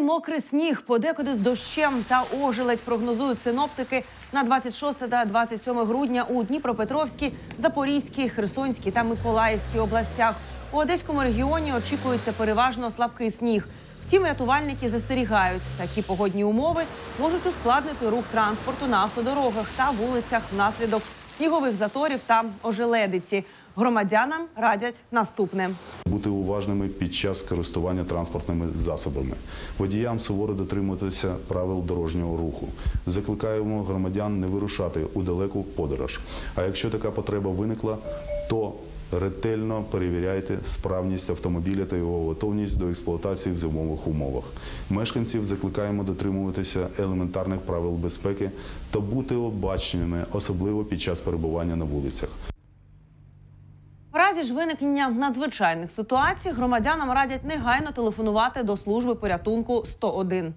Сильний мокрий сніг, подекуди з дощем та ожеледь прогнозують синоптики на 26 та 27 грудня у Дніпропетровській, Запорізькій, Херсонській та Миколаївській областях. У Одеському регіоні очікується переважно слабкий сніг. Втім, рятувальники застерігають, такі погодні умови можуть ускладнити рух транспорту на автодорогах та вулицях внаслідок снігових заторів та ожеледиці. Громадянам радять наступне. Бути уважними під час користування транспортними засобами. Водіям суворо дотримуватися правил дорожнього руху. Закликаємо громадян не вирушати у далеку подорож. А якщо така потреба виникла, то ретельно перевіряйте справність автомобіля та його готовність до експлуатації в зимових умовах. Мешканців закликаємо дотримуватися елементарних правил безпеки та бути обачними, особливо під час перебування на вулицях. В разі ж виникнення надзвичайних ситуацій громадянам радять негайно телефонувати до служби порятунку 101.